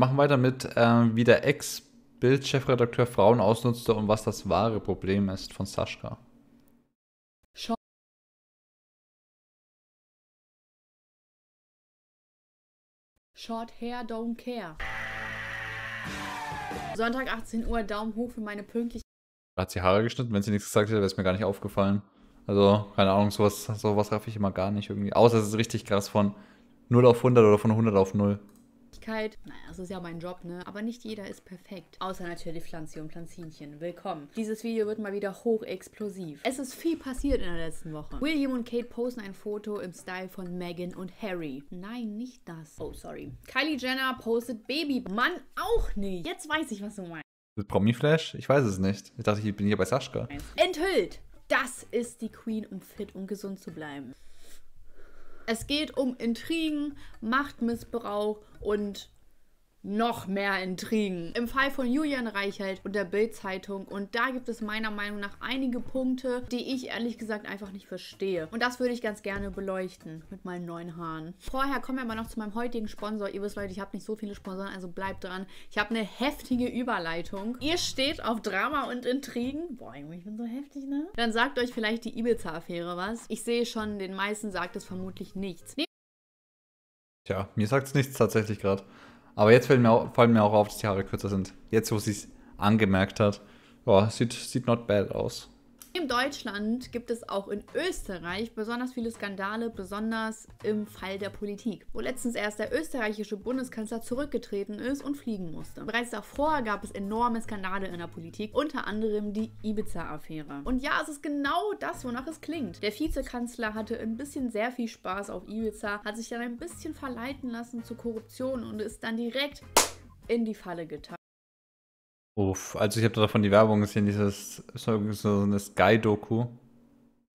machen weiter mit, äh, wie der Ex-Bild-Chefredakteur Frauen ausnutzte und was das wahre Problem ist von Sascha. Short Hair Don't Care. Sonntag 18 Uhr, Daumen hoch für meine pünktliche. Hat sie Haare geschnitten? Wenn sie nichts gesagt hätte, wäre es mir gar nicht aufgefallen. Also, keine Ahnung, sowas, sowas raff ich immer gar nicht irgendwie. Außer es ist richtig krass von 0 auf 100 oder von 100 auf 0. Naja, das ist ja mein Job, ne? Aber nicht jeder ist perfekt. Außer natürlich Pflanzi und Pflanzinchen. Willkommen. Dieses Video wird mal wieder hochexplosiv. Es ist viel passiert in der letzten Woche. William und Kate posten ein Foto im Style von Meghan und Harry. Nein, nicht das. Oh, sorry. Kylie Jenner postet Baby. Mann, auch nicht. Jetzt weiß ich, was du meinst. Mit Promi-Flash? Ich weiß es nicht. Ich dachte, ich bin hier bei Sascha. Enthüllt! Das ist die Queen, um fit und gesund zu bleiben. Es geht um Intrigen, Machtmissbrauch und noch mehr Intrigen. Im Fall von Julian Reichelt und der Bild-Zeitung. Und da gibt es meiner Meinung nach einige Punkte, die ich ehrlich gesagt einfach nicht verstehe. Und das würde ich ganz gerne beleuchten mit meinen neuen Haaren. Vorher kommen wir aber noch zu meinem heutigen Sponsor. Ihr wisst, Leute, ich habe nicht so viele Sponsoren, also bleibt dran. Ich habe eine heftige Überleitung. Ihr steht auf Drama und Intrigen. Boah, ich bin so heftig, ne? Dann sagt euch vielleicht die Ibiza-Affäre was. Ich sehe schon, den meisten sagt es vermutlich nichts. Tja, mir sagt es nichts tatsächlich gerade. Aber jetzt fallen mir, auch, fallen mir auch auf, dass die Haare kürzer sind. Jetzt, wo sie es angemerkt hat. Boah, sieht, sieht not bad aus. In Deutschland gibt es auch in Österreich besonders viele Skandale, besonders im Fall der Politik, wo letztens erst der österreichische Bundeskanzler zurückgetreten ist und fliegen musste. Bereits davor gab es enorme Skandale in der Politik, unter anderem die Ibiza-Affäre. Und ja, es ist genau das, wonach es klingt. Der Vizekanzler hatte ein bisschen sehr viel Spaß auf Ibiza, hat sich dann ein bisschen verleiten lassen zur Korruption und ist dann direkt in die Falle getappt. Uff, also ich habe davon die Werbung gesehen, dieses so, so eine Sky-Doku.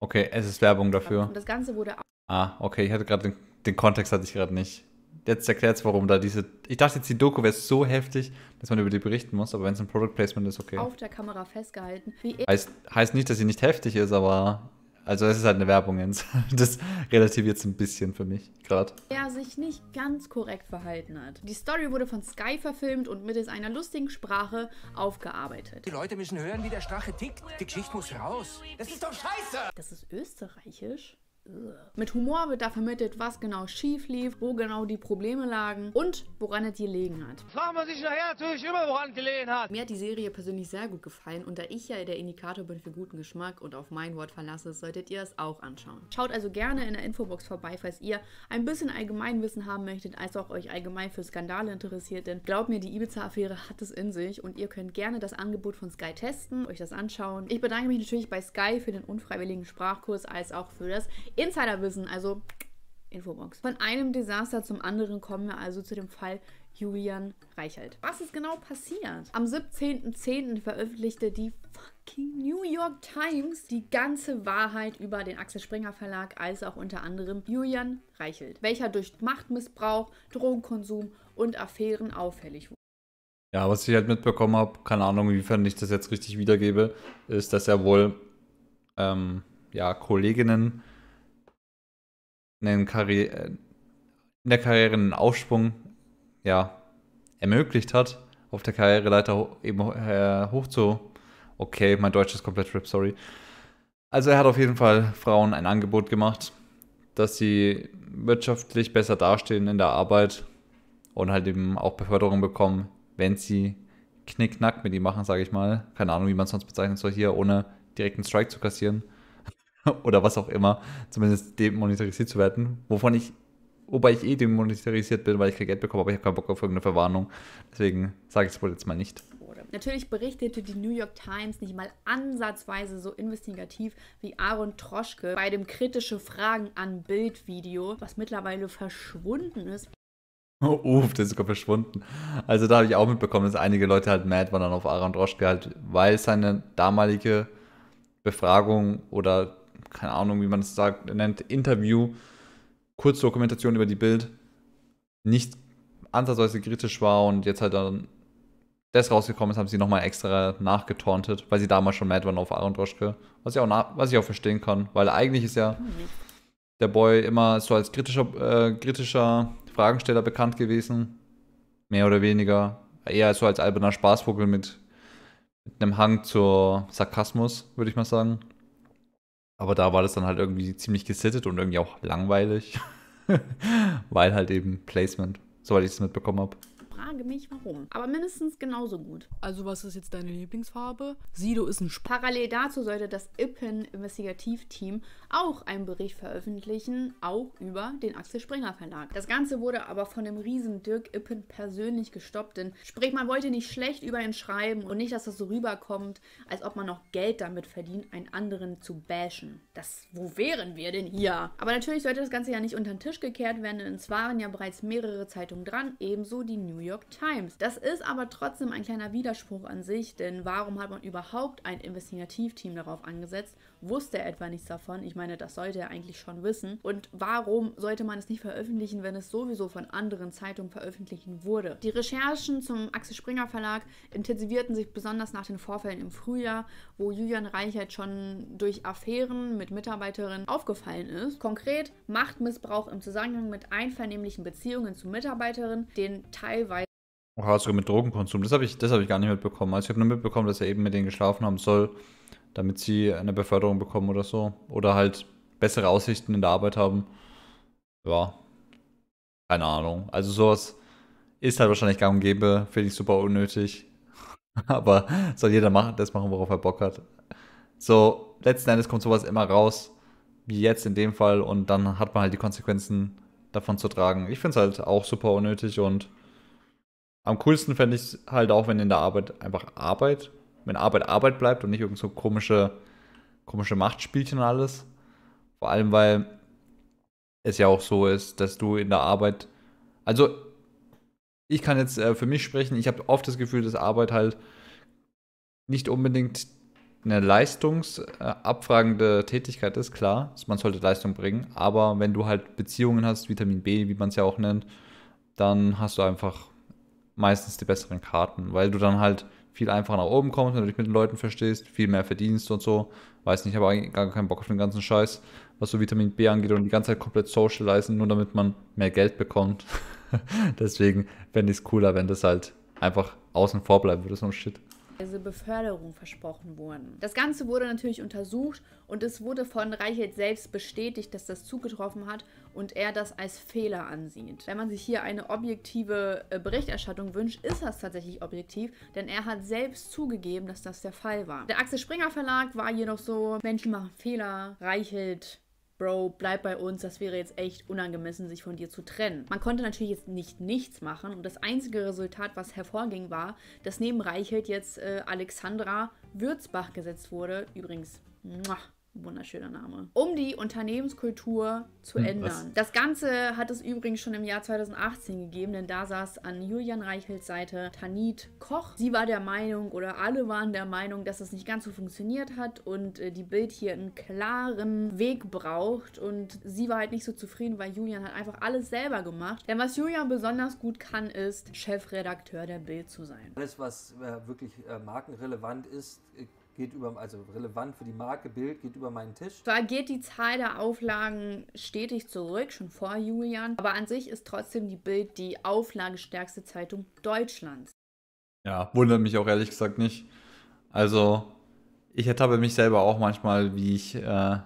Okay, es ist Werbung dafür. Und das Ganze wurde. Ah, okay, ich hatte gerade den, den, Kontext hatte ich gerade nicht. Jetzt erklärt es, warum da diese. Ich dachte jetzt, die Doku wäre so heftig, dass man über die berichten muss, aber wenn es ein Product Placement ist, okay. Auf der Kamera festgehalten. heißt, heißt nicht, dass sie nicht heftig ist, aber also es ist halt eine Werbung, Jens. Das relativiert es ein bisschen für mich gerade. Er sich nicht ganz korrekt verhalten hat. Die Story wurde von Sky verfilmt und mittels einer lustigen Sprache aufgearbeitet. Die Leute müssen hören, wie der Strache tickt. Die Geschichte muss raus. Das ist doch scheiße! Das ist österreichisch? Mit Humor wird da vermittelt, was genau schief lief, wo genau die Probleme lagen und woran es gelegen hat. Fragt man sich nachher natürlich immer, woran es gelegen hat. Mir hat die Serie persönlich sehr gut gefallen und da ich ja der Indikator bin für guten Geschmack und auf mein Wort verlasse, solltet ihr es auch anschauen. Schaut also gerne in der Infobox vorbei, falls ihr ein bisschen Allgemeinwissen haben möchtet, als auch euch allgemein für Skandale interessiert. Denn glaubt mir, die Ibiza-Affäre hat es in sich und ihr könnt gerne das Angebot von Sky testen, euch das anschauen. Ich bedanke mich natürlich bei Sky für den unfreiwilligen Sprachkurs als auch für das Insiderwissen, also Infobox. Von einem Desaster zum anderen kommen wir also zu dem Fall Julian Reichelt. Was ist genau passiert? Am 17.10. veröffentlichte die fucking New York Times die ganze Wahrheit über den Axel Springer Verlag, als auch unter anderem Julian Reichelt, welcher durch Machtmissbrauch, Drogenkonsum und Affären auffällig wurde. Ja, was ich halt mitbekommen habe, keine Ahnung, inwiefern ich das jetzt richtig wiedergebe, ist, dass er wohl ähm, ja, Kolleginnen einen Karri äh, in der Karriere einen Aufschwung ja, ermöglicht hat, auf der Karriereleiter eben äh, hoch zu. Okay, mein Deutsch ist komplett RIP, sorry. Also er hat auf jeden Fall Frauen ein Angebot gemacht, dass sie wirtschaftlich besser dastehen in der Arbeit und halt eben auch Beförderung bekommen, wenn sie Knickknack mit ihm machen, sage ich mal. Keine Ahnung, wie man es sonst bezeichnen soll hier, ohne direkt einen Strike zu kassieren. oder was auch immer, zumindest demonetarisiert zu werden, wovon ich, wobei ich eh demonetarisiert bin, weil ich kein Geld bekomme, aber ich habe keinen Bock auf irgendeine Verwarnung. Deswegen sage ich es wohl jetzt mal nicht. Natürlich berichtete die New York Times nicht mal ansatzweise so investigativ wie Aaron Troschke bei dem kritische Fragen an Bild-Video, was mittlerweile verschwunden ist. Oh, uff, der ist sogar verschwunden. Also da habe ich auch mitbekommen, dass einige Leute halt mad waren dann auf Aaron Droschke halt, weil seine damalige Befragung oder keine Ahnung, wie man es sagt, nennt, Interview, Kurzdokumentation über die Bild nicht ansatzweise kritisch war und jetzt halt dann das rausgekommen ist, haben sie nochmal extra nachgetorntet, weil sie damals schon mad waren auf Aaron Droschke. Was ich auch, was ich auch verstehen kann, weil eigentlich ist ja der Boy immer so als kritischer, äh, kritischer Fragensteller bekannt gewesen. Mehr oder weniger. Eher so als alberner Spaßvogel mit, mit einem Hang zur Sarkasmus, würde ich mal sagen. Aber da war das dann halt irgendwie ziemlich gesittet und irgendwie auch langweilig. Weil halt eben Placement, soweit ich es mitbekommen habe frage mich warum. Aber mindestens genauso gut. Also, was ist jetzt deine Lieblingsfarbe? Sido ist ein Sp Parallel dazu sollte das IPPEN-Investigativteam auch einen Bericht veröffentlichen, auch über den Axel Springer Verlag. Das Ganze wurde aber von dem riesen Dirk Ippen persönlich gestoppt, denn sprich, man wollte nicht schlecht über ihn schreiben und nicht, dass das so rüberkommt, als ob man noch Geld damit verdient, einen anderen zu bashen. Das, wo wären wir denn hier? Aber natürlich sollte das Ganze ja nicht unter den Tisch gekehrt werden, denn es waren ja bereits mehrere Zeitungen dran, ebenso die New York York Times. Das ist aber trotzdem ein kleiner Widerspruch an sich, denn warum hat man überhaupt ein Investigativteam darauf angesetzt? Wusste er etwa nichts davon? Ich meine, das sollte er eigentlich schon wissen. Und warum sollte man es nicht veröffentlichen, wenn es sowieso von anderen Zeitungen veröffentlichen wurde? Die Recherchen zum Axel Springer Verlag intensivierten sich besonders nach den Vorfällen im Frühjahr, wo Julian Reichert schon durch Affären mit Mitarbeiterinnen aufgefallen ist. Konkret Machtmissbrauch im Zusammenhang mit einvernehmlichen Beziehungen zu Mitarbeiterinnen, den teilweise Oha, sogar mit Drogenkonsum. Das habe ich, hab ich gar nicht mitbekommen. Also ich habe nur mitbekommen, dass er eben mit denen geschlafen haben soll, damit sie eine Beförderung bekommen oder so. Oder halt bessere Aussichten in der Arbeit haben. Ja. Keine Ahnung. Also sowas ist halt wahrscheinlich gang und gäbe. Finde ich super unnötig. Aber soll jeder machen, das machen, worauf er Bock hat. So, letzten Endes kommt sowas immer raus, wie jetzt in dem Fall, und dann hat man halt die Konsequenzen davon zu tragen. Ich finde es halt auch super unnötig und am coolsten fände ich es halt auch, wenn in der Arbeit einfach Arbeit, wenn Arbeit Arbeit bleibt und nicht irgend so komische, komische Machtspielchen und alles. Vor allem, weil es ja auch so ist, dass du in der Arbeit, also ich kann jetzt äh, für mich sprechen, ich habe oft das Gefühl, dass Arbeit halt nicht unbedingt eine leistungsabfragende Tätigkeit ist, klar, man sollte Leistung bringen, aber wenn du halt Beziehungen hast, Vitamin B, wie man es ja auch nennt, dann hast du einfach meistens die besseren Karten, weil du dann halt viel einfacher nach oben kommst, wenn du dich mit den Leuten verstehst, viel mehr verdienst und so. Weiß nicht, ich habe eigentlich gar keinen Bock auf den ganzen Scheiß, was so Vitamin B angeht und die ganze Zeit komplett socialisen, nur damit man mehr Geld bekommt. Deswegen fände ich es cooler, wenn das halt einfach außen vor bleiben würde, so ein Shit. Beförderung versprochen wurden. Das Ganze wurde natürlich untersucht und es wurde von Reichelt selbst bestätigt, dass das zugetroffen hat und er das als Fehler ansieht. Wenn man sich hier eine objektive äh, Berichterstattung wünscht, ist das tatsächlich objektiv, denn er hat selbst zugegeben, dass das der Fall war. Der Axel Springer Verlag war jedoch so, Menschen machen Fehler, Reichelt Bro, bleib bei uns, das wäre jetzt echt unangemessen, sich von dir zu trennen. Man konnte natürlich jetzt nicht nichts machen und das einzige Resultat, was hervorging, war, dass neben Reichelt jetzt äh, Alexandra Würzbach gesetzt wurde. Übrigens, muah, Wunderschöner Name. Um die Unternehmenskultur zu hm, ändern. Was? Das Ganze hat es übrigens schon im Jahr 2018 gegeben, denn da saß an Julian Reichels Seite Tanit Koch. Sie war der Meinung oder alle waren der Meinung, dass es nicht ganz so funktioniert hat und äh, die Bild hier einen klaren Weg braucht und sie war halt nicht so zufrieden, weil Julian hat einfach alles selber gemacht. Denn was Julian besonders gut kann, ist Chefredakteur der Bild zu sein. Alles, was äh, wirklich äh, markenrelevant ist, äh, geht über, also relevant für die Marke Bild, geht über meinen Tisch. Zwar geht die Zahl der Auflagen stetig zurück, schon vor Julian, aber an sich ist trotzdem die Bild die auflagestärkste Zeitung Deutschlands. Ja, wundert mich auch ehrlich gesagt nicht. Also, ich ertappe mich selber auch manchmal, wie ich äh,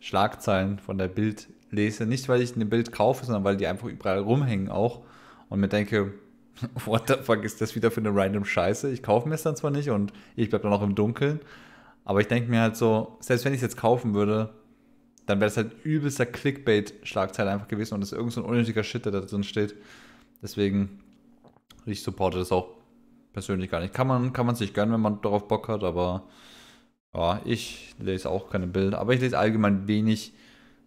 Schlagzeilen von der Bild lese. Nicht, weil ich eine Bild kaufe, sondern weil die einfach überall rumhängen auch. Und mir denke, what the fuck ist das wieder für eine random Scheiße? Ich kaufe mir es dann zwar nicht und ich bleibe dann auch im Dunkeln, aber ich denke mir halt so, selbst wenn ich es jetzt kaufen würde, dann wäre es halt übelster Clickbait-Schlagzeile einfach gewesen und das ist irgend so ein unnötiger Shit, der da drin steht. Deswegen, ich supporte das auch persönlich gar nicht. Kann man, kann man sich gönnen, wenn man darauf Bock hat, aber ja, ich lese auch keine Bilder. Aber ich lese allgemein wenig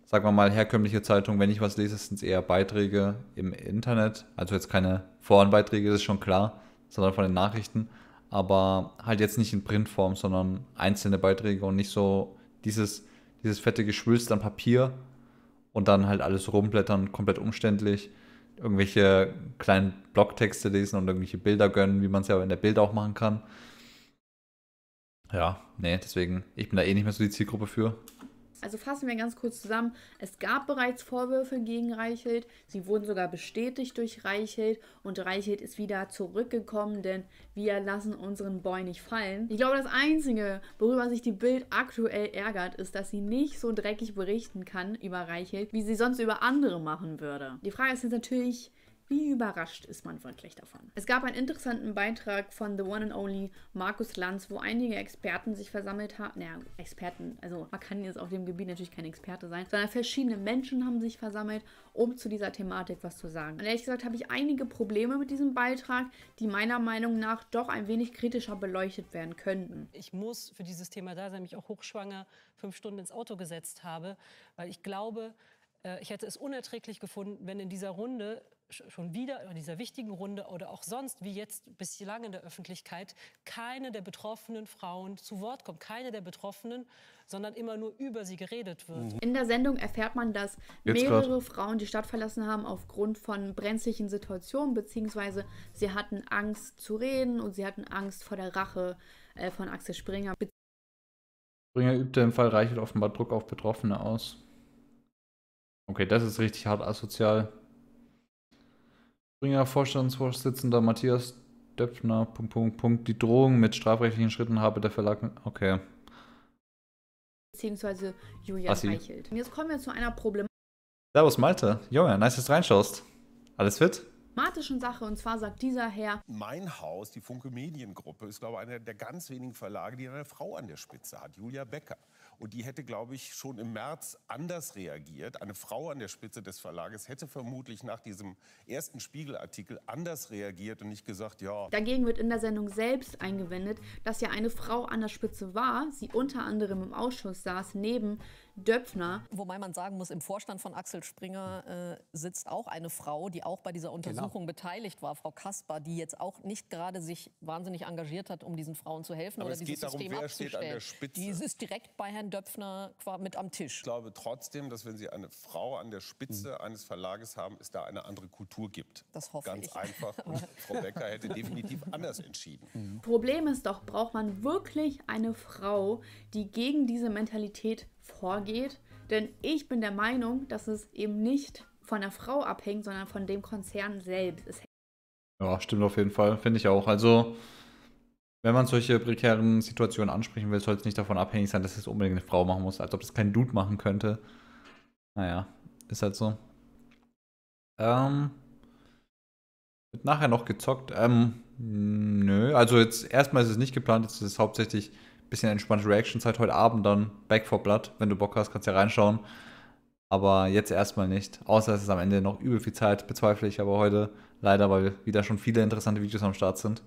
sagen wir mal, herkömmliche Zeitung, wenn ich was lese, sind es eher Beiträge im Internet. Also jetzt keine Forenbeiträge, das ist schon klar, sondern von den Nachrichten. Aber halt jetzt nicht in Printform, sondern einzelne Beiträge und nicht so dieses, dieses fette Geschwülst an Papier und dann halt alles rumblättern, komplett umständlich. Irgendwelche kleinen Blogtexte lesen und irgendwelche Bilder gönnen, wie man es ja in der Bild auch machen kann. Ja, nee, deswegen, ich bin da eh nicht mehr so die Zielgruppe für. Also fassen wir ganz kurz zusammen. Es gab bereits Vorwürfe gegen Reichelt. Sie wurden sogar bestätigt durch Reichelt. Und Reichelt ist wieder zurückgekommen, denn wir lassen unseren Boy nicht fallen. Ich glaube, das Einzige, worüber sich die Bild aktuell ärgert, ist, dass sie nicht so dreckig berichten kann über Reichelt, wie sie sonst über andere machen würde. Die Frage ist jetzt natürlich, wie überrascht ist man wirklich davon? Es gab einen interessanten Beitrag von The One and Only Markus Lanz, wo einige Experten sich versammelt haben. Naja, Experten, also man kann jetzt auf dem Gebiet natürlich kein Experte sein, sondern verschiedene Menschen haben sich versammelt, um zu dieser Thematik was zu sagen. Und ehrlich gesagt habe ich einige Probleme mit diesem Beitrag, die meiner Meinung nach doch ein wenig kritischer beleuchtet werden könnten. Ich muss für dieses Thema da sein, mich auch hochschwanger fünf Stunden ins Auto gesetzt habe, weil ich glaube, ich hätte es unerträglich gefunden, wenn in dieser Runde schon wieder in dieser wichtigen Runde oder auch sonst, wie jetzt bislang in der Öffentlichkeit, keine der betroffenen Frauen zu Wort kommt. Keine der Betroffenen, sondern immer nur über sie geredet wird. In der Sendung erfährt man, dass Jetzt mehrere Frauen die Stadt verlassen haben aufgrund von brenzlichen Situationen, beziehungsweise sie hatten Angst zu reden und sie hatten Angst vor der Rache äh, von Axel Springer. Springer übte im Fall Reichelt offenbar Druck auf Betroffene aus. Okay, das ist richtig hart asozial. Springer Vorstandsvorsitzender Matthias Döpfner, Punkt, Punkt, Punkt. Die Drohung mit strafrechtlichen Schritten habe der Verlag. Okay. beziehungsweise Julian Assi. Reichelt. Und jetzt kommen wir zu einer Servus Malte. Junge, nice, dass du reinschaust. Alles fit? problematischen Sache und zwar sagt dieser Herr, Mein Haus, die Funke Mediengruppe, ist, glaube ich, einer der ganz wenigen Verlage, die eine Frau an der Spitze hat, Julia Becker. Und die hätte, glaube ich, schon im März anders reagiert. Eine Frau an der Spitze des Verlages hätte vermutlich nach diesem ersten Spiegelartikel anders reagiert und nicht gesagt, ja, Dagegen wird in der Sendung selbst eingewendet, dass ja eine Frau an der Spitze war, sie unter anderem im Ausschuss saß, neben Döpfner. Wobei man sagen muss, im Vorstand von Axel Springer äh, sitzt auch eine Frau, die auch bei dieser Untersuchung beteiligt war, Frau Kaspar, die jetzt auch nicht gerade sich wahnsinnig engagiert hat, um diesen Frauen zu helfen Aber oder es dieses geht darum, System wer steht an abzustellen. der Spitze. Die ist direkt bei Herrn Döpfner mit am Tisch. ich glaube trotzdem, dass wenn Sie eine Frau an der Spitze eines Verlages haben, es da eine andere Kultur gibt. Das hoffe Ganz ich. einfach. Und Frau Becker hätte definitiv anders entschieden. Problem ist doch, braucht man wirklich eine Frau, die gegen diese Mentalität vorgeht? Denn ich bin der Meinung, dass es eben nicht von der Frau abhängt, sondern von dem Konzern selbst. Es Ja, stimmt auf jeden Fall. Finde ich auch. Also, wenn man solche prekären Situationen ansprechen will, soll es nicht davon abhängig sein, dass es unbedingt eine Frau machen muss, als ob das kein Dude machen könnte. Naja, ist halt so. Ähm. Wird nachher noch gezockt? Ähm, nö. Also jetzt erstmal ist es nicht geplant, jetzt ist es hauptsächlich bisschen entspannte Reaction-Zeit heute Abend dann Back for Blood. Wenn du Bock hast, kannst du ja reinschauen. Aber jetzt erstmal nicht. Außer es ist am Ende noch übel viel Zeit, bezweifle ich aber heute leider, weil wieder schon viele interessante Videos am Start sind.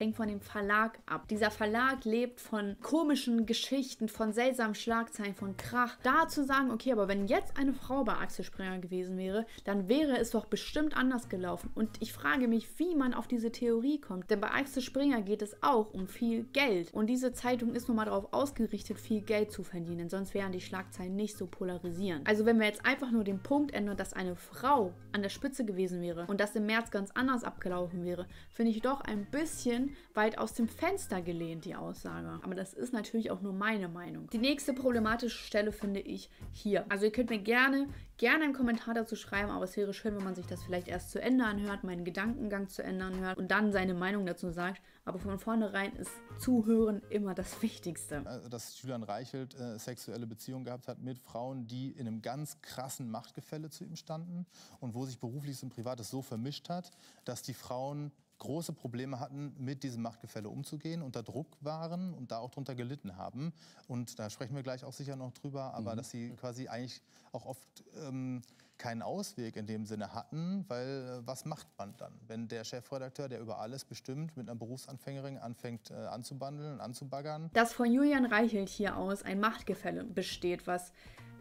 Hängt von dem Verlag ab. Dieser Verlag lebt von komischen Geschichten, von seltsamen Schlagzeilen, von Krach. Da zu sagen, okay, aber wenn jetzt eine Frau bei Axel Springer gewesen wäre, dann wäre es doch bestimmt anders gelaufen. Und ich frage mich, wie man auf diese Theorie kommt. Denn bei Axel Springer geht es auch um viel Geld. Und diese Zeitung ist nun mal darauf ausgerichtet, viel Geld zu verdienen. Sonst wären die Schlagzeilen nicht so polarisierend. Also wenn wir jetzt einfach nur den Punkt ändern, dass eine Frau an der Spitze gewesen wäre und das im März ganz anders abgelaufen wäre, finde ich doch ein bisschen weit aus dem Fenster gelehnt, die Aussage. Aber das ist natürlich auch nur meine Meinung. Die nächste problematische Stelle finde ich hier. Also ihr könnt mir gerne, gerne einen Kommentar dazu schreiben, aber es wäre schön, wenn man sich das vielleicht erst zu Ende anhört, meinen Gedankengang zu Ende anhört und dann seine Meinung dazu sagt. Aber von vornherein ist Zuhören immer das Wichtigste. Also, dass Julian Reichelt äh, sexuelle Beziehungen gehabt hat mit Frauen, die in einem ganz krassen Machtgefälle zu ihm standen und wo sich berufliches und privates so vermischt hat, dass die Frauen große Probleme hatten, mit diesem Machtgefälle umzugehen, unter Druck waren und da auch drunter gelitten haben. Und da sprechen wir gleich auch sicher noch drüber, aber dass sie quasi eigentlich auch oft ähm, keinen Ausweg in dem Sinne hatten, weil äh, was macht man dann, wenn der Chefredakteur, der über alles bestimmt, mit einer Berufsanfängerin anfängt äh, anzubandeln, anzubaggern? dass von Julian Reichelt hier aus ein Machtgefälle besteht, was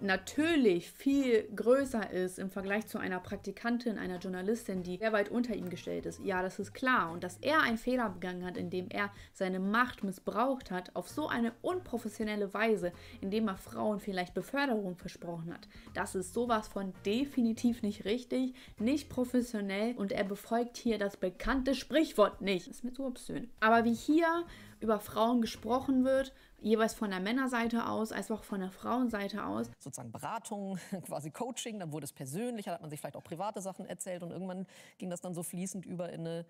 natürlich viel größer ist im Vergleich zu einer Praktikantin, einer Journalistin, die sehr weit unter ihm gestellt ist. Ja, das ist klar. Und dass er einen Fehler begangen hat, indem er seine Macht missbraucht hat, auf so eine unprofessionelle Weise, indem er Frauen vielleicht Beförderung versprochen hat, das ist sowas von definitiv nicht richtig, nicht professionell und er befolgt hier das bekannte Sprichwort nicht. Das ist mir so obszön. Aber wie hier über Frauen gesprochen wird, jeweils von der Männerseite aus, als auch von der Frauenseite aus. Sozusagen Beratung, quasi Coaching, dann wurde es persönlicher, hat man sich vielleicht auch private Sachen erzählt und irgendwann ging das dann so fließend über in eine,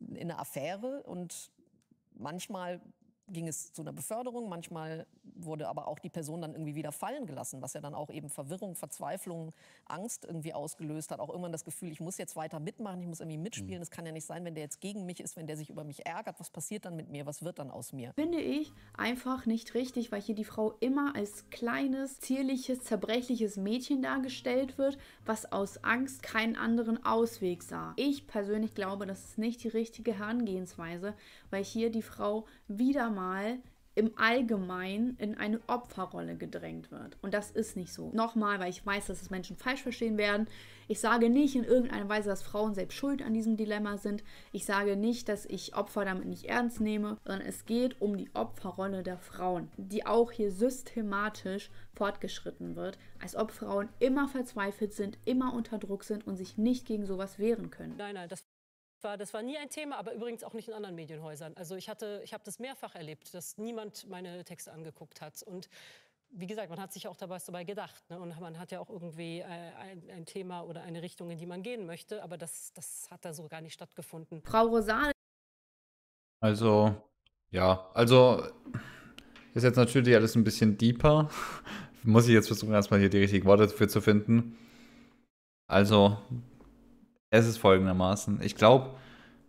in eine Affäre und manchmal ging es zu einer Beförderung, manchmal wurde aber auch die Person dann irgendwie wieder fallen gelassen, was ja dann auch eben Verwirrung, Verzweiflung, Angst irgendwie ausgelöst hat. Auch irgendwann das Gefühl, ich muss jetzt weiter mitmachen, ich muss irgendwie mitspielen. Mhm. Es kann ja nicht sein, wenn der jetzt gegen mich ist, wenn der sich über mich ärgert. Was passiert dann mit mir? Was wird dann aus mir? Finde ich einfach nicht richtig, weil hier die Frau immer als kleines, zierliches, zerbrechliches Mädchen dargestellt wird, was aus Angst keinen anderen Ausweg sah. Ich persönlich glaube, das ist nicht die richtige Herangehensweise, weil hier die Frau wieder mal im Allgemeinen in eine Opferrolle gedrängt wird. Und das ist nicht so. Nochmal, weil ich weiß, dass es Menschen falsch verstehen werden. Ich sage nicht in irgendeiner Weise, dass Frauen selbst schuld an diesem Dilemma sind. Ich sage nicht, dass ich Opfer damit nicht ernst nehme, sondern es geht um die Opferrolle der Frauen, die auch hier systematisch fortgeschritten wird, als ob Frauen immer verzweifelt sind, immer unter Druck sind und sich nicht gegen sowas wehren können. Nein, nein, das war, das war nie ein Thema, aber übrigens auch nicht in anderen Medienhäusern. Also ich hatte, ich habe das mehrfach erlebt, dass niemand meine Texte angeguckt hat. Und wie gesagt, man hat sich auch dabei, dabei gedacht. Ne? Und man hat ja auch irgendwie äh, ein, ein, Thema oder eine Richtung, in die man gehen möchte. Aber das, das hat da so gar nicht stattgefunden. Frau Rosal. Also, ja, also ist jetzt natürlich alles ein bisschen deeper. Muss ich jetzt versuchen, erstmal hier die richtigen Worte dafür zu finden. Also, es ist folgendermaßen. Ich glaube,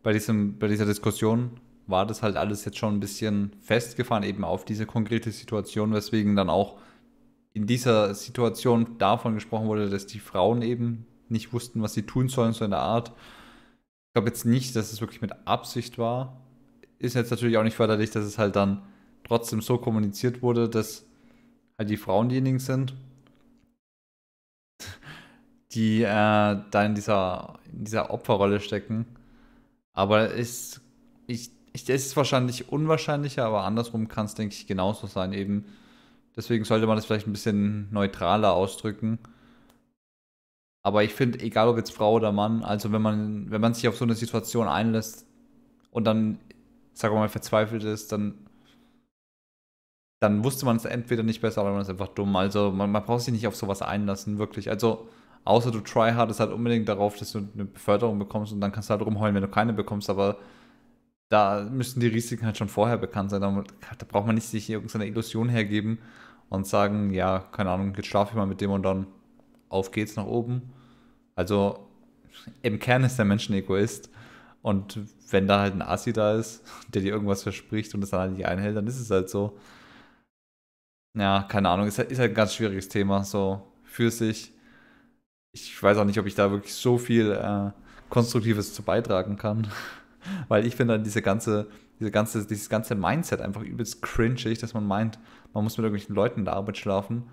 bei, bei dieser Diskussion war das halt alles jetzt schon ein bisschen festgefahren, eben auf diese konkrete Situation, weswegen dann auch in dieser Situation davon gesprochen wurde, dass die Frauen eben nicht wussten, was sie tun sollen, so in der Art. Ich glaube jetzt nicht, dass es wirklich mit Absicht war. Ist jetzt natürlich auch nicht förderlich, dass es halt dann trotzdem so kommuniziert wurde, dass halt die Frauen diejenigen sind, die äh, da in dieser, in dieser Opferrolle stecken. Aber ist, ich, ich, es ist wahrscheinlich unwahrscheinlicher, aber andersrum kann es, denke ich, genauso sein. Eben, deswegen sollte man das vielleicht ein bisschen neutraler ausdrücken. Aber ich finde, egal ob jetzt Frau oder Mann, also wenn man, wenn man sich auf so eine Situation einlässt und dann, sagen wir mal, verzweifelt ist, dann, dann wusste man es entweder nicht besser oder man ist einfach dumm. Also man, man braucht sich nicht auf sowas einlassen, wirklich. Also Außer du tryhardest halt unbedingt darauf, dass du eine Beförderung bekommst und dann kannst du halt rumheulen, wenn du keine bekommst, aber da müssten die Risiken halt schon vorher bekannt sein. Da, da braucht man nicht sich irgendeine Illusion hergeben und sagen, ja, keine Ahnung, jetzt schlafe ich mal mit dem und dann auf geht's nach oben. Also im Kern ist der Mensch ein Egoist. Und wenn da halt ein Assi da ist, der dir irgendwas verspricht und das dann halt nicht einhält, dann ist es halt so. Ja, keine Ahnung, ist halt, ist halt ein ganz schwieriges Thema, so für sich ich weiß auch nicht, ob ich da wirklich so viel äh, Konstruktives zu beitragen kann. Weil ich finde dann diese ganze, diese ganze, dieses ganze Mindset einfach übelst cringeig, dass man meint, man muss mit irgendwelchen Leuten in der Arbeit schlafen,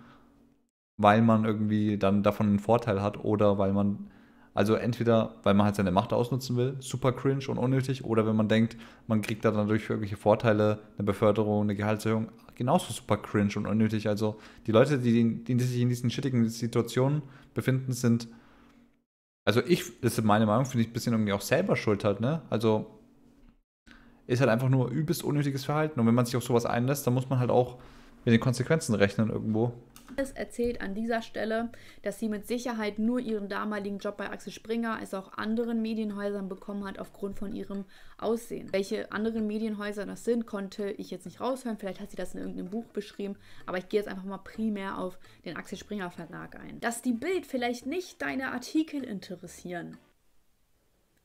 weil man irgendwie dann davon einen Vorteil hat oder weil man, also entweder weil man halt seine Macht ausnutzen will, super cringe und unnötig, oder wenn man denkt, man kriegt da dadurch irgendwelche Vorteile, eine Beförderung, eine Gehaltserhöhung, genauso super cringe und unnötig. Also die Leute, die, die sich in diesen shittigen Situationen befinden, sind. Also ich, das ist meine Meinung, finde ich ein bisschen irgendwie auch selber schuld halt, ne? Also ist halt einfach nur übelst unnötiges Verhalten. Und wenn man sich auf sowas einlässt, dann muss man halt auch mit den Konsequenzen rechnen irgendwo. Es erzählt an dieser Stelle, dass sie mit Sicherheit nur ihren damaligen Job bei Axel Springer als auch anderen Medienhäusern bekommen hat aufgrund von ihrem Aussehen. Welche anderen Medienhäuser das sind, konnte ich jetzt nicht raushören. Vielleicht hat sie das in irgendeinem Buch beschrieben, aber ich gehe jetzt einfach mal primär auf den Axel Springer Verlag ein. Dass die Bild vielleicht nicht deine Artikel interessieren,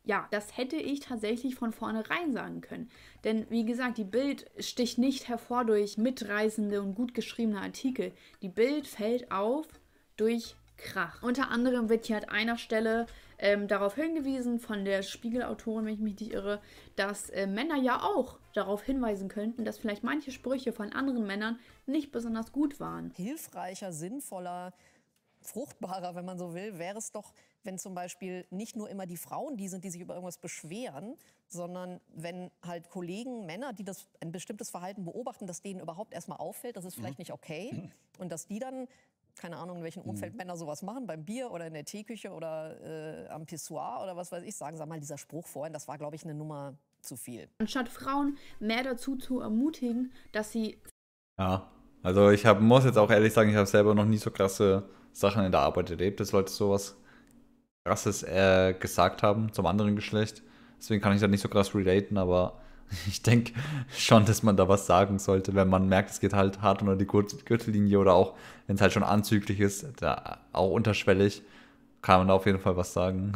ja, das hätte ich tatsächlich von vornherein sagen können. Denn wie gesagt, die Bild sticht nicht hervor durch mitreißende und gut geschriebene Artikel. Die Bild fällt auf durch Krach. Unter anderem wird hier an einer Stelle ähm, darauf hingewiesen von der Spiegelautorin, wenn ich mich nicht irre, dass äh, Männer ja auch darauf hinweisen könnten, dass vielleicht manche Sprüche von anderen Männern nicht besonders gut waren. Hilfreicher, sinnvoller, fruchtbarer, wenn man so will, wäre es doch, wenn zum Beispiel nicht nur immer die Frauen die sind, die sich über irgendwas beschweren, sondern wenn halt Kollegen, Männer, die das ein bestimmtes Verhalten beobachten, dass denen überhaupt erstmal auffällt, das ist vielleicht mhm. nicht okay und dass die dann keine Ahnung, in welchem Umfeld mhm. Männer sowas machen, beim Bier oder in der Teeküche oder äh, am Pissoir oder was weiß ich, sagen Sie mal, dieser Spruch vorhin, das war, glaube ich, eine Nummer zu viel. Anstatt Frauen mehr dazu zu ermutigen, dass sie Ja, also ich hab, muss jetzt auch ehrlich sagen, ich habe selber noch nie so krasse Sachen in der Arbeit erlebt, dass Leute sowas krasses äh, gesagt haben zum anderen Geschlecht. Deswegen kann ich da nicht so krass relaten, aber ich denke schon, dass man da was sagen sollte, wenn man merkt, es geht halt hart unter die Gürtellinie oder auch, wenn es halt schon anzüglich ist, da auch unterschwellig, kann man da auf jeden Fall was sagen.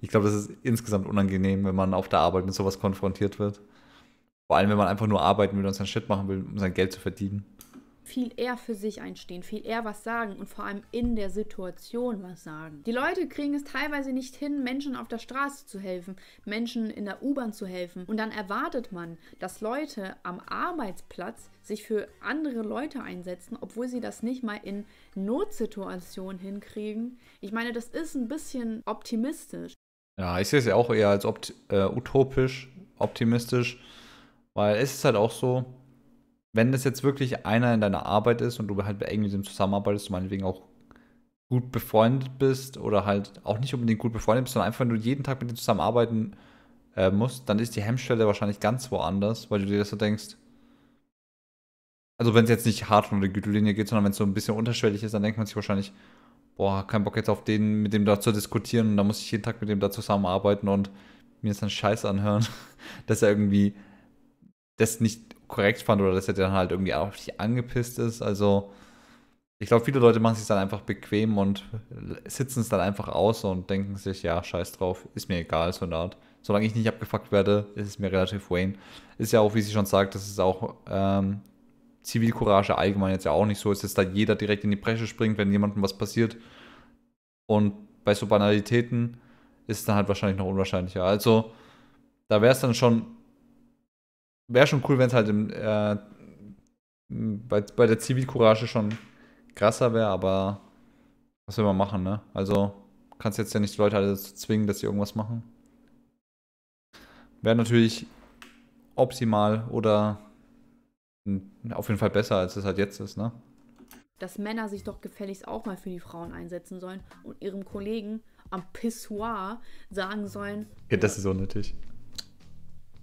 Ich glaube, das ist insgesamt unangenehm, wenn man auf der Arbeit mit sowas konfrontiert wird. Vor allem, wenn man einfach nur arbeiten will und seinen Shit machen will, um sein Geld zu verdienen. Viel eher für sich einstehen, viel eher was sagen und vor allem in der Situation was sagen. Die Leute kriegen es teilweise nicht hin, Menschen auf der Straße zu helfen, Menschen in der U-Bahn zu helfen. Und dann erwartet man, dass Leute am Arbeitsplatz sich für andere Leute einsetzen, obwohl sie das nicht mal in Notsituationen hinkriegen. Ich meine, das ist ein bisschen optimistisch. Ja, ich sehe es ja auch eher als opt äh, utopisch, optimistisch, weil es ist halt auch so, wenn das jetzt wirklich einer in deiner Arbeit ist und du halt eng mit ihm zusammenarbeitest, meinetwegen auch gut befreundet bist oder halt auch nicht unbedingt gut befreundet bist, sondern einfach, du jeden Tag mit ihm zusammenarbeiten äh, musst, dann ist die Hemmschwelle wahrscheinlich ganz woanders, weil du dir das so denkst. Also wenn es jetzt nicht hart unter die Gütelinie geht, sondern wenn es so ein bisschen unterschwellig ist, dann denkt man sich wahrscheinlich, boah, kein Bock jetzt auf den, mit dem da zu diskutieren und da muss ich jeden Tag mit dem da zusammenarbeiten und mir jetzt einen Scheiß anhören, dass er irgendwie das nicht korrekt fand oder dass er dann halt irgendwie auch richtig angepisst ist. Also ich glaube, viele Leute machen sich dann einfach bequem und sitzen es dann einfach aus und denken sich, ja, scheiß drauf, ist mir egal, so eine Art. Solange ich nicht abgefuckt werde, ist es mir relativ Wayne. Ist ja auch, wie sie schon sagt, das ist auch ähm, Zivilcourage allgemein jetzt ja auch nicht so ist, dass da jeder direkt in die Bresche springt, wenn jemandem was passiert. Und bei so Banalitäten ist es dann halt wahrscheinlich noch unwahrscheinlicher. Also, da wäre es dann schon, wäre schon cool, wenn es halt im, äh, bei, bei der Zivilcourage schon krasser wäre, aber was will man machen, ne? Also, kannst jetzt ja nicht die Leute alle dazu zwingen, dass sie irgendwas machen. Wäre natürlich optimal oder auf jeden Fall besser, als es halt jetzt ist, ne? dass Männer sich doch gefälligst auch mal für die Frauen einsetzen sollen und ihrem Kollegen am Pissoir sagen sollen, Ja, das ist unnötig.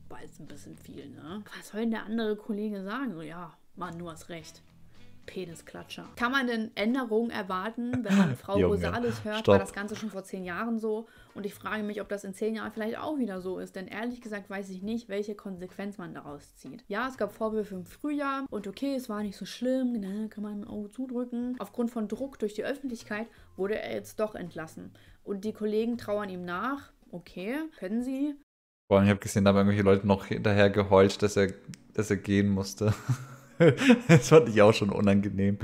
War jetzt ein bisschen viel, ne? Was soll denn der andere Kollege sagen? So, ja, Mann, du hast recht. Penisklatscher. Kann man denn Änderungen erwarten, wenn man Frau Junge, Rosales hört? stopp. War das Ganze schon vor zehn Jahren so? Und ich frage mich, ob das in zehn Jahren vielleicht auch wieder so ist. Denn ehrlich gesagt weiß ich nicht, welche Konsequenz man daraus zieht. Ja, es gab Vorwürfe im Frühjahr und okay, es war nicht so schlimm, ne, kann man ein Auge zudrücken. Aufgrund von Druck durch die Öffentlichkeit wurde er jetzt doch entlassen. Und die Kollegen trauern ihm nach. Okay, können sie. Vor allem, ich habe gesehen, da haben irgendwelche Leute noch hinterher geheult, dass er, dass er gehen musste. das fand ich auch schon unangenehm.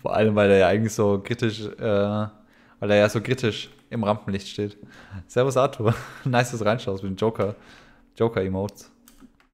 Vor allem, weil er ja eigentlich so kritisch, äh, weil er ja so kritisch im Rampenlicht steht. Servus Arthur. nice, dass du reinschaust mit den Joker. Joker-Emotes.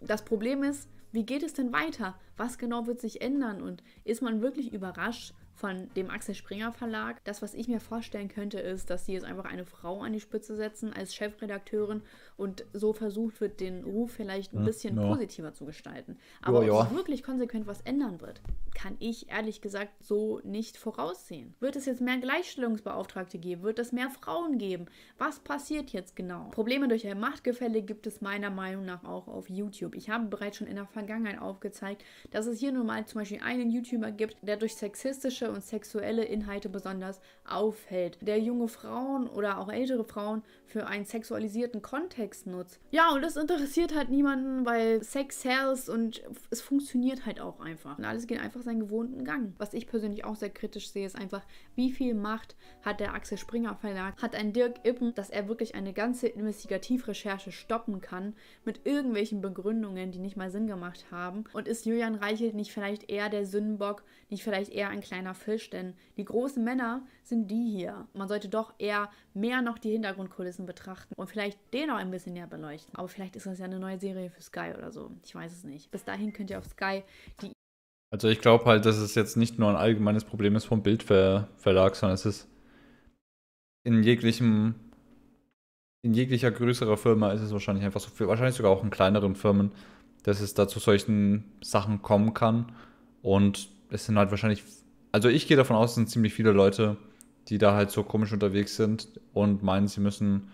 Das Problem ist, wie geht es denn weiter? Was genau wird sich ändern? Und ist man wirklich überrascht von dem Axel Springer Verlag? Das, was ich mir vorstellen könnte, ist, dass sie jetzt einfach eine Frau an die Spitze setzen als Chefredakteurin und so versucht wird, den Ruf vielleicht ein Ja, bisschen ja. positiver zu gestalten. Aber Ja, ob ja. sich wirklich konsequent was ändern wird, kann ich ehrlich gesagt so nicht voraussehen. Wird es jetzt mehr Gleichstellungsbeauftragte geben? Wird es mehr Frauen geben? Was passiert jetzt genau? Probleme durch ein Machtgefälle gibt es meiner Meinung nach auch auf YouTube. Ich habe bereits schon in der Vergangenheit aufgezeigt, dass es hier nun mal zum Beispiel einen YouTuber gibt, der durch sexistische und sexuelle Inhalte besonders auffällt, der junge Frauen oder auch ältere Frauen für einen sexualisierten Kontext nutzt. Ja, und das interessiert halt niemanden, weil Sex sells und es funktioniert halt auch einfach. Und alles geht einfach seinen gewohnten Gang. Was ich persönlich auch sehr kritisch sehe, ist einfach, wie viel Macht hat der Axel Springer Verlag, hat ein Dirk Ippen, dass er wirklich eine ganze Investigativrecherche stoppen kann mit irgendwelchen Begründungen, die nicht mal Sinn gemacht haben. Und ist Julian Reichelt nicht vielleicht eher der Sündenbock, nicht vielleicht eher ein kleiner Fisch? Denn die großen Männer sind die hier. Man sollte doch eher mehr noch die Hintergrundkulissen betrachten und vielleicht den auch ein bisschen näher beleuchten. Aber vielleicht ist das ja eine neue Serie für Sky oder so. Ich weiß es nicht. Bis dahin könnt ihr auf Sky die Also ich glaube halt, dass es jetzt nicht nur ein allgemeines Problem ist vom Bildverlag, sondern es ist in jeglichem, in jeglicher größerer Firma ist es wahrscheinlich einfach so, viel, wahrscheinlich sogar auch in kleineren Firmen, dass es da zu solchen Sachen kommen kann. Und es sind halt wahrscheinlich, also ich gehe davon aus, es sind ziemlich viele Leute, die da halt so komisch unterwegs sind und meinen, sie müssen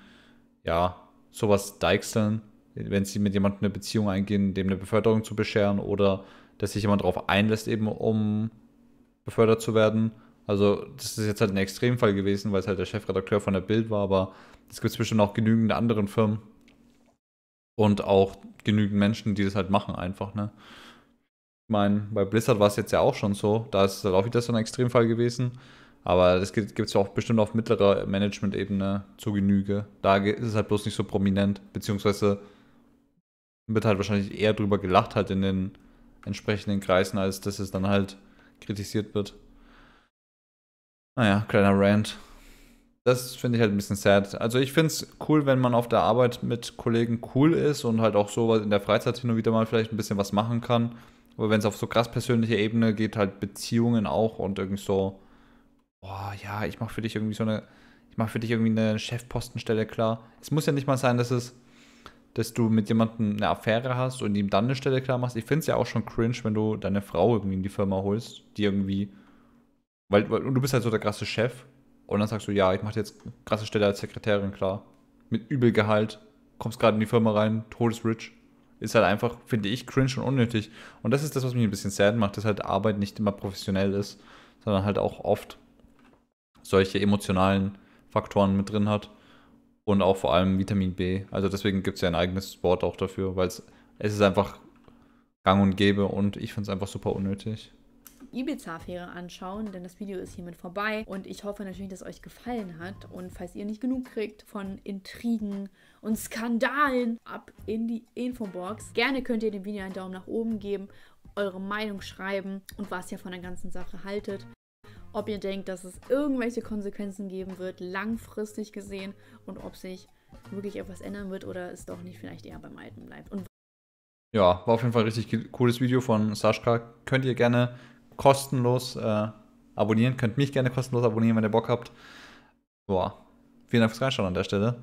ja sowas deichseln wenn sie mit jemandem eine Beziehung eingehen, dem eine Beförderung zu bescheren oder dass sich jemand darauf einlässt, eben um befördert zu werden. Also, das ist jetzt halt ein Extremfall gewesen, weil es halt der Chefredakteur von der Bild war, aber es gibt bestimmt auch genügend anderen Firmen und auch genügend Menschen, die das halt machen, einfach, ne? Ich meine, bei Blizzard war es jetzt ja auch schon so, da ist es auch wieder so ein Extremfall gewesen. Aber das gibt es ja auch bestimmt auf mittlerer Management-Ebene zu Genüge. Da ist es halt bloß nicht so prominent, beziehungsweise wird halt wahrscheinlich eher drüber gelacht halt in den entsprechenden Kreisen, als dass es dann halt kritisiert wird. Naja, kleiner Rant. Das finde ich halt ein bisschen sad. Also ich finde es cool, wenn man auf der Arbeit mit Kollegen cool ist und halt auch so in der Freizeit hin und wieder mal vielleicht ein bisschen was machen kann. Aber wenn es auf so krass persönliche Ebene geht, halt Beziehungen auch und irgendwie so, boah, ja, ich mache für dich irgendwie so eine, ich mache für dich irgendwie eine Chefpostenstelle klar. Es muss ja nicht mal sein, dass es, dass du mit jemandem eine Affäre hast und ihm dann eine Stelle klar machst. Ich finde es ja auch schon cringe, wenn du deine Frau irgendwie in die Firma holst, die irgendwie, weil, weil und du bist halt so der krasse Chef und dann sagst du, ja, ich mache jetzt krasse Stelle als Sekretärin klar. Mit übel Gehalt, kommst gerade in die Firma rein, todesrich ist halt einfach, finde ich, cringe und unnötig. Und das ist das, was mich ein bisschen sad macht, dass halt Arbeit nicht immer professionell ist, sondern halt auch oft solche emotionalen Faktoren mit drin hat. Und auch vor allem Vitamin B. Also deswegen gibt es ja ein eigenes Wort auch dafür, weil es, ist einfach gang und gäbe und ich finde es einfach super unnötig. Ibiza-Affäre anschauen, denn das Video ist hiermit vorbei und ich hoffe natürlich, dass es euch gefallen hat und falls ihr nicht genug kriegt von Intrigen und Skandalen, ab in die Infobox. Gerne könnt ihr dem Video einen Daumen nach oben geben, eure Meinung schreiben und was ihr von der ganzen Sache haltet. Ob ihr denkt, dass es irgendwelche Konsequenzen geben wird, langfristig gesehen und ob sich wirklich etwas ändern wird oder es doch nicht vielleicht eher beim Alten bleibt. Und ja, war auf jeden Fall ein richtig cooles Video von Sascha. Könnt ihr gerne kostenlos äh, abonnieren. Könnt mich gerne kostenlos abonnieren, wenn ihr Bock habt. Boah, vielen Dank fürs Reinschauen an der Stelle.